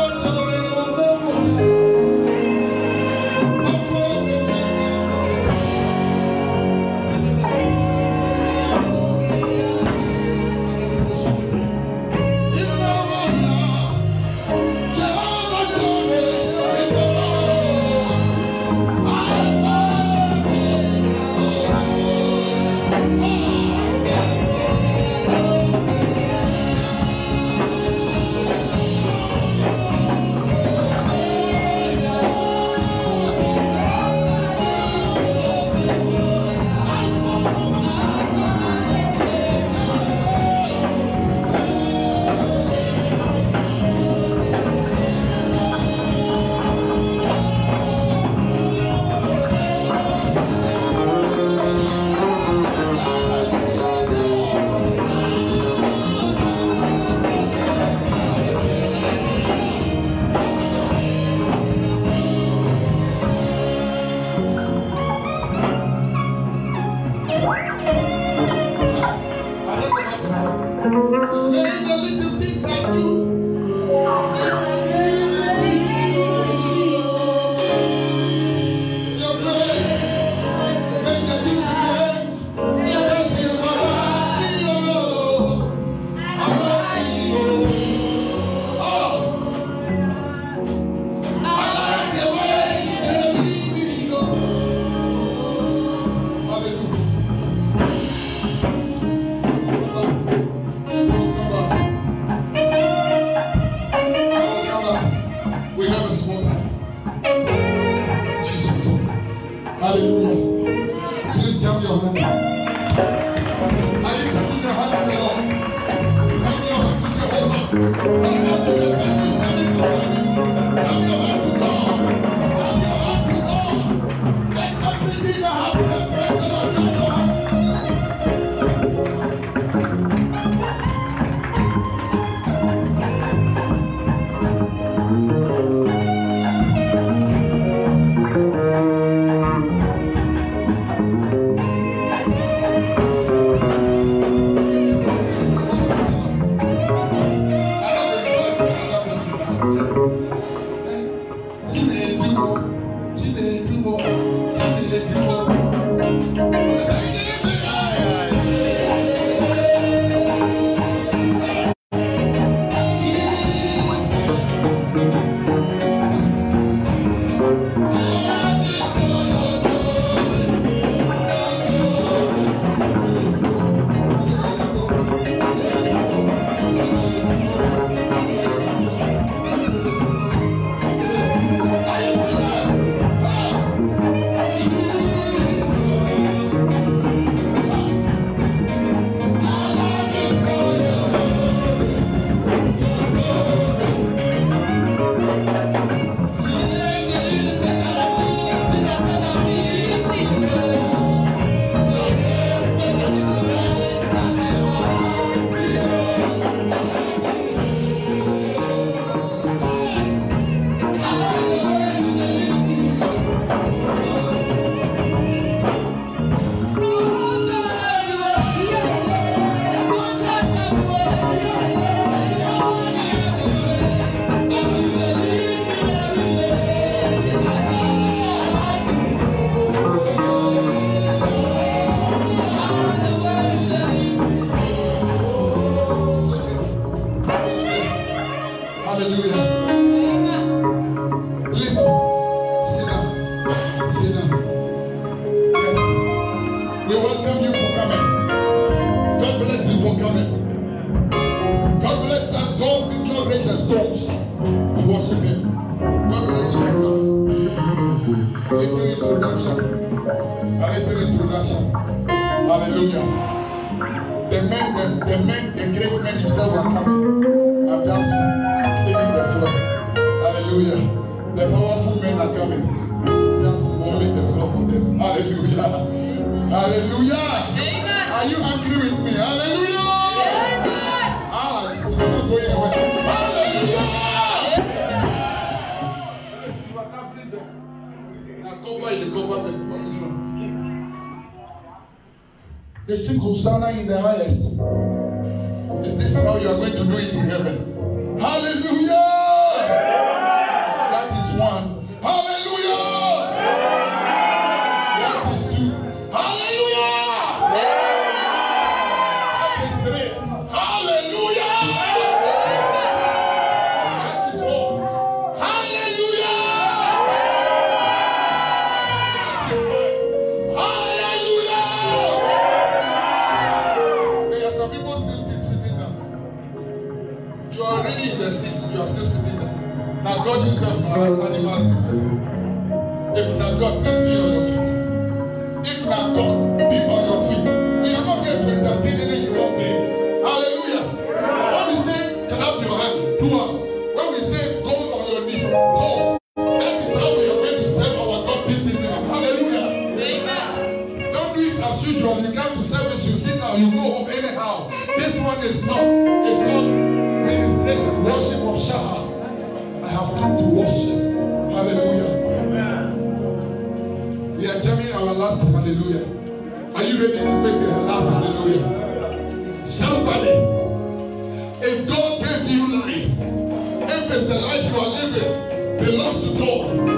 Oh. Hallelujah. The men, the, the men, the great men himself are coming. I'm just cleaning the floor. Hallelujah. The powerful men are coming. Just warming the floor for them. Hallelujah. Hallelujah. Amen. Are you angry with me? Hallelujah. They sing Hosanna in the highest. Is this how you are going to do it in heaven? Hallelujah! You are already in the seats, you are still sitting there. Now God himself or animal himself. If not God, please be on your feet. If not God, have come to worship. Hallelujah. We are jamming our last hallelujah. Are you ready to make the last hallelujah? Somebody, if God gave you life, if it's the life you are living, belongs to God.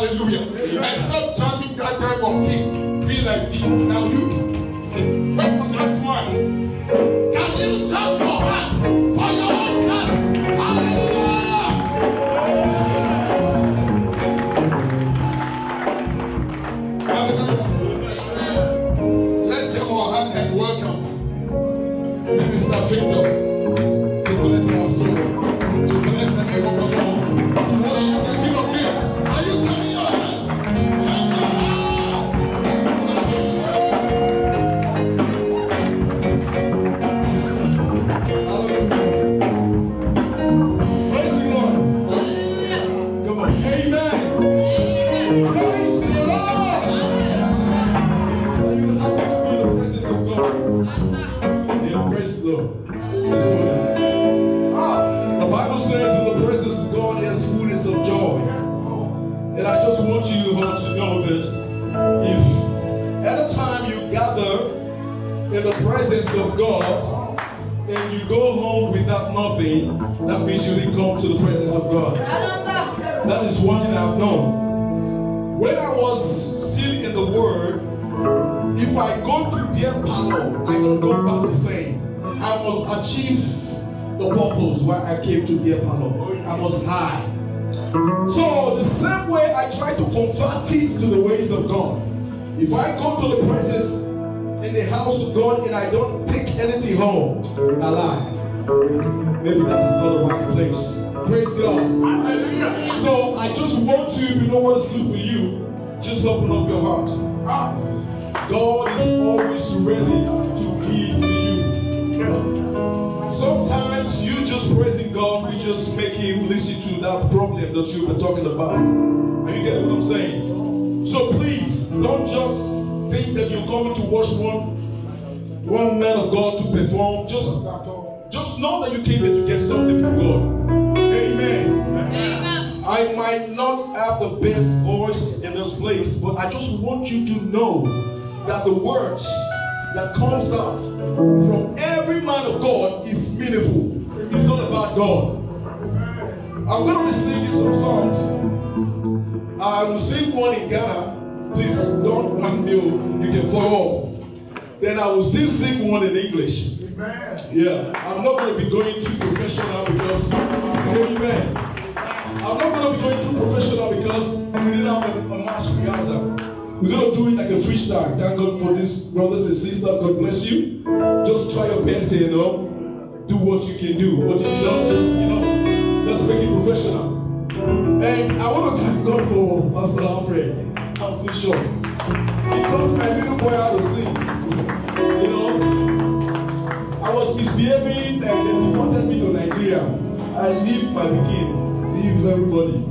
Hallelujah. And stop charming that type of thing. Be like this. Now you, presence of God and you go home without nothing, that means you didn't come to the presence of God. That is one thing I've known. When I was still in the Word, if I go to beer parlor, I don't go back the same. I must achieve the purpose why I came to beer parlor. I must high. So the same way I try to convert it to the ways of God. If I go to the presence in the house of God and I don't take anything home, I lie. Maybe that is not the right place. Praise God. So I just want you, if you know what's good for you, just open up your heart. God is always ready to give to you. Sometimes you just praising God, we just make him listen to that problem that you were talking about. Are you getting what I'm saying? So please don't just think that you're coming to watch one one man of God to perform. Just just know that you came here to get something from God. Amen. I might not have the best voice in this place, but I just want you to know that the words that comes out from every man of God is meaningful. It's all about God. I'm going to be singing some songs. I will sing one in Ghana. Please don't mind me. Oh. You can follow. Then I will still sing one in English. Yeah, I'm not going to be going too professional because, amen. I'm not going to be going too professional because we didn't have a, a mass rehearsal. We're going to do it like a freestyle. Thank God for this, brothers and sisters. God bless you. Just try your best, you know. Do what you can do. What if you don't, just, you know, let's make it professional. And I want to thank God for Pastor Alfred. So sure. He taught my little boy how to sing. You know, I was misbehaving and they deported me to Nigeria. I leave my begin, leave everybody.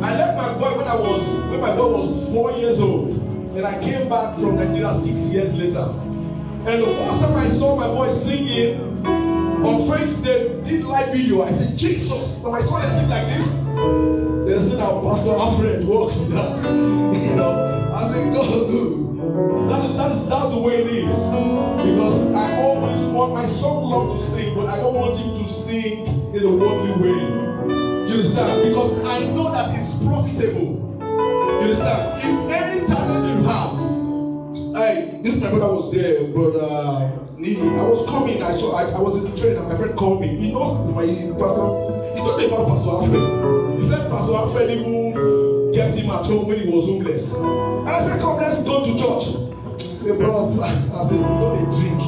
I left my boy when I was when my boy was four years old, and I came back from Nigeria six years later. And the first time I saw my boy singing on Facebook, did live video. I said, Jesus, when I saw them sing like this, they said, our Pastor Alfred walk with that. you know, I said, God, dude. That is, that is that's the way it is. Because I always want my son love to sing, but I don't want him to sing in a worldly way. You understand? Because I know that it's profitable. You understand? If any talent you have, hey, this my brother was there, brother uh, Nini. I was coming, I saw I, I was in the train and my friend called me. He knows my pastor, he told me about Pastor Alfred. He said Pastor Alfred even kept him at home when he was homeless. And I said, Come, let's go to church. He said, Brother, I said, You don't drink.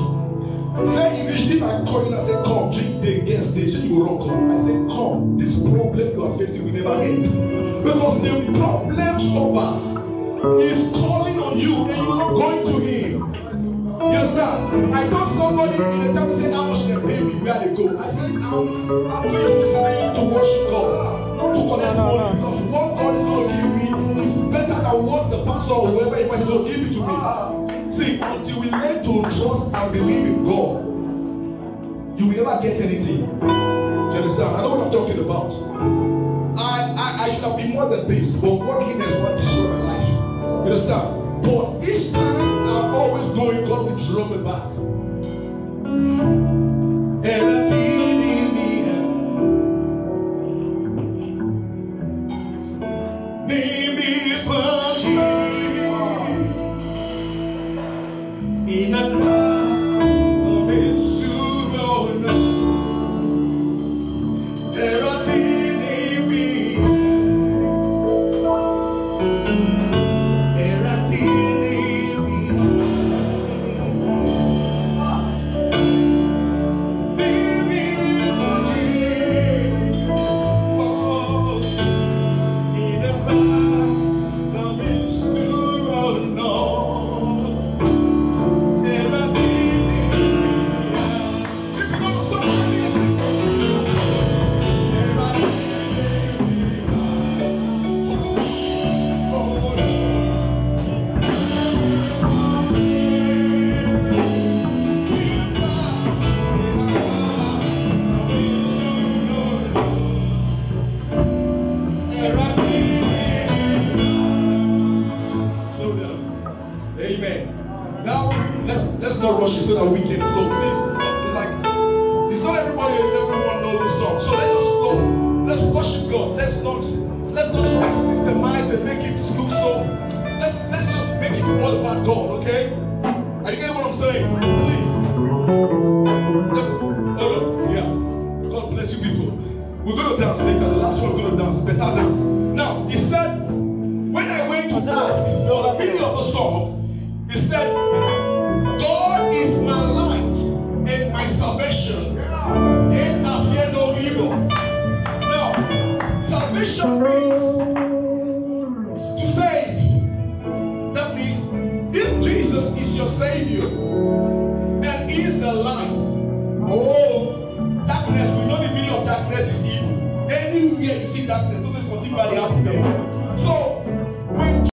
He said, If if I call you and Come, drink the guest station, you will come. I said, Come, this problem you are facing will never end. Because the problem solver is calling on you and you're not going to him. You understand? I told somebody in the town say how much they pay me, where they go. I said, I'm, I'm going to sing to worship God, because what God is going to give me is better than what the pastor or whoever might going to give it to me. See, until we learn to trust and believe in God, you will never get anything. Do you understand? I know what I'm talking about. I, I, I should have been more than this, but worldliness will destroy my life. You understand? But each time I'm always going, God will draw me back. It so that we can flow. See,